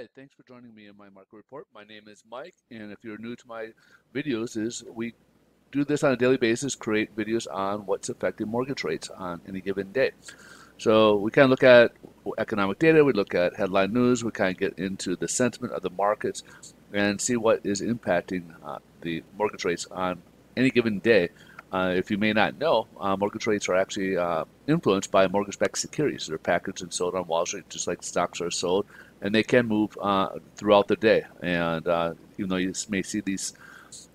Hi, thanks for joining me in my market report. My name is Mike, and if you're new to my videos, is we do this on a daily basis, create videos on what's affecting mortgage rates on any given day. So we kind of look at economic data, we look at headline news, we kind of get into the sentiment of the markets and see what is impacting uh, the mortgage rates on any given day. Uh, if you may not know, uh, mortgage rates are actually uh, influenced by mortgage-backed securities. They're packaged and sold on Wall Street just like stocks are sold, and they can move uh, throughout the day. And uh, even though you may see these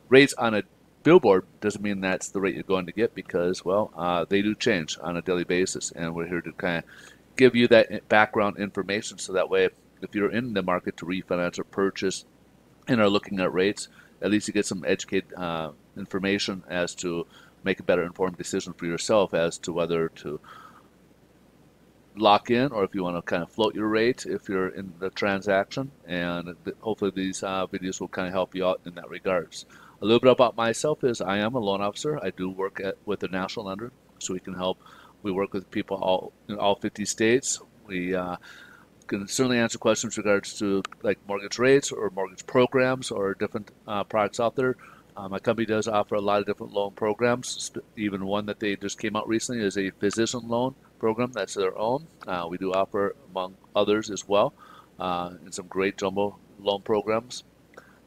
rates on a billboard, doesn't mean that's the rate you're going to get because, well, uh, they do change on a daily basis, and we're here to kind of give you that background information so that way, if you're in the market to refinance or purchase and are looking at rates, at least you get some educated information as to make a better informed decision for yourself as to whether to lock in or if you want to kind of float your rate if you're in the transaction and hopefully these uh, videos will kind of help you out in that regards. A little bit about myself is I am a loan officer. I do work at with the national lender so we can help. We work with people all in all 50 states. We uh, can certainly answer questions regards to like mortgage rates or mortgage programs or different uh, products out there. Uh, my company does offer a lot of different loan programs. Even one that they just came out recently is a physician loan program. That's their own. Uh, we do offer, among others, as well, uh, and some great jumbo loan programs.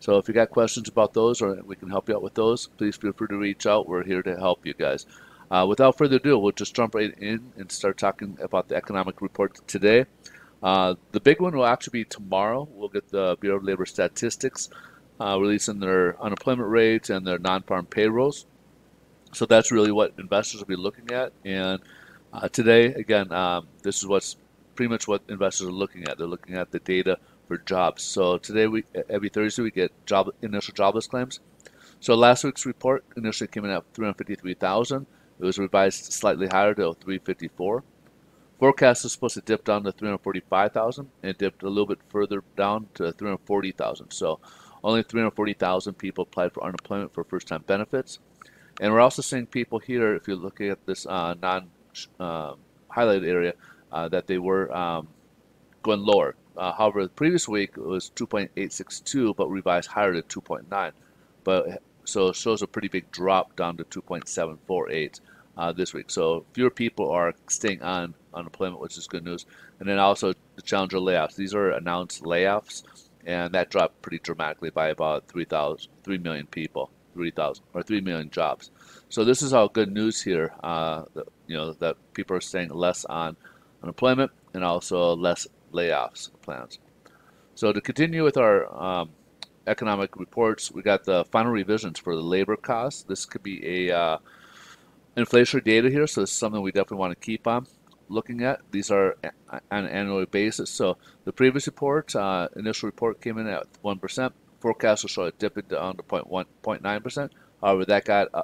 So if you got questions about those or we can help you out with those, please feel free to reach out. We're here to help you guys. Uh, without further ado, we'll just jump right in and start talking about the economic report today. Uh, the big one will actually be tomorrow. We'll get the Bureau of Labor Statistics uh, releasing their unemployment rates and their non-farm payrolls. So that's really what investors will be looking at. And uh, today, again, um, this is what's pretty much what investors are looking at. They're looking at the data for jobs. So today, we every Thursday, we get job initial jobless claims. So last week's report initially came in at 353,000. It was revised slightly higher to 354. Forecast is supposed to dip down to 345,000 and dipped a little bit further down to 340,000. So only 340,000 people applied for unemployment for first-time benefits. And we're also seeing people here, if you're looking at this uh, non-highlighted uh, area, uh, that they were um, going lower. Uh, however, the previous week was 2.862, but revised higher to 2.9. But so it shows a pretty big drop down to 2.748 uh, this week. So fewer people are staying on unemployment, which is good news. And then also the Challenger layoffs. These are announced layoffs and that dropped pretty dramatically by about 3,000, 3 million people, 3,000 or 3 million jobs. So this is all good news here. Uh, that, you know that people are staying less on unemployment and also less layoffs plans. So to continue with our um, economic reports, we got the final revisions for the labor costs. This could be a uh, inflationary data here, so this is something we definitely want to keep on looking at. These are on an annual basis. So the previous report, uh, initial report came in at 1%. Forecast will show it dipping down to 0.9%. However, that got uh,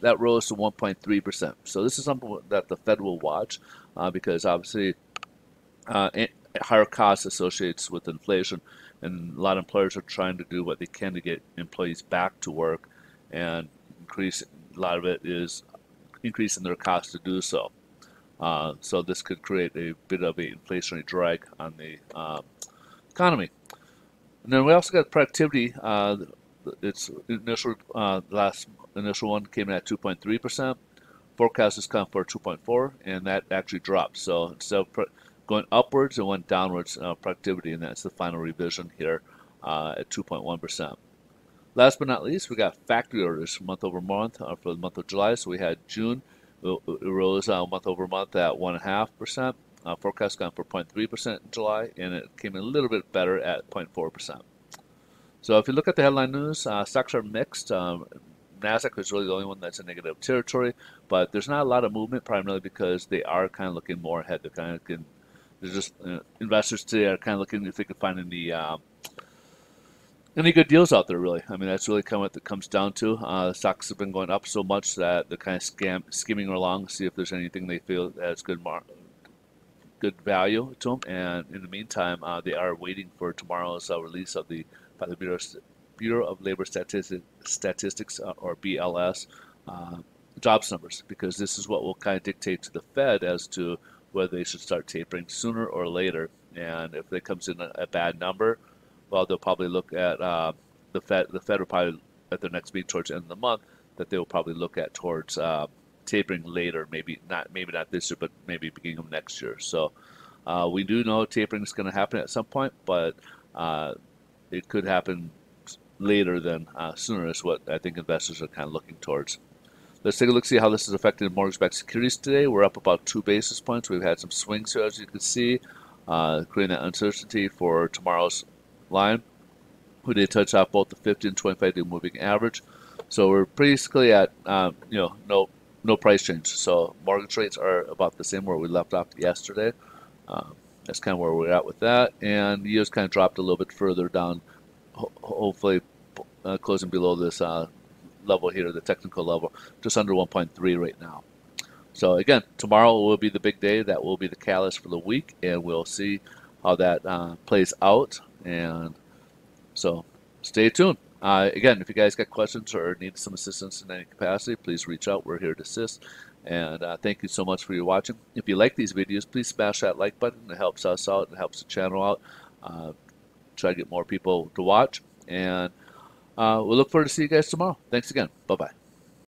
that rose to 1.3%. So this is something that the Fed will watch uh, because obviously uh, higher costs associates with inflation, and a lot of employers are trying to do what they can to get employees back to work, and increase. A lot of it is increasing their cost to do so. Uh, so this could create a bit of a inflationary drag on the um, economy. And then we also got productivity. Uh, its initial uh, last initial one came in at 2.3 percent. Forecast is come for 2.4, and that actually dropped. So instead of going upwards, it went downwards uh, productivity, and that's the final revision here uh, at 2.1 percent. Last but not least, we got factory orders month over month uh, for the month of July. So we had June it rose uh, month over month at 1.5%. Uh, forecast gone for 0.3% in July, and it came in a little bit better at 0.4%. So if you look at the headline news, uh, stocks are mixed. Um, Nasdaq is really the only one that's in negative territory, but there's not a lot of movement, primarily because they are kind of looking more ahead. They're kind of looking, they're just uh, investors today are kind of looking if they can find any um, any good deals out there, really. I mean, that's really kind of what it comes down to. Uh, stocks have been going up so much that they're kind of scam, skimming along, see if there's anything they feel has good mar- good value to them. And in the meantime, uh, they are waiting for tomorrow's uh, release of the by the Bureau, Bureau of Labor Statistics, Statistics uh, or BLS uh, jobs numbers, because this is what will kind of dictate to the Fed as to whether they should start tapering sooner or later. and if it comes in a, a bad number, well, they'll probably look at uh, the Fed. The Fed will probably at their next meeting towards the end of the month that they will probably look at towards uh, tapering later. Maybe not. Maybe not this year, but maybe beginning of next year. So uh, we do know tapering is going to happen at some point, but uh, it could happen later than uh, sooner. Is what I think investors are kind of looking towards. Let's take a look, see how this is affecting mortgage-backed securities today. We're up about two basis points. We've had some swings here, as you can see, uh, creating that uncertainty for tomorrow's line. We did touch off both the 50 and 25-day moving average, so we're basically at um, you know no no price change. So mortgage rates are about the same where we left off yesterday. Um, that's kind of where we're at with that, and yields kind of dropped a little bit further down, ho hopefully uh, closing below this uh, level here, the technical level, just under 1.3 right now. So again, tomorrow will be the big day. That will be the catalyst for the week, and we'll see how that uh, plays out. And so stay tuned. Uh, again, if you guys got questions or need some assistance in any capacity, please reach out. We're here to assist. And uh, thank you so much for your watching. If you like these videos, please smash that like button. It helps us out. It helps the channel out. Uh, try to get more people to watch. And uh, we'll look forward to see you guys tomorrow. Thanks again. Bye-bye.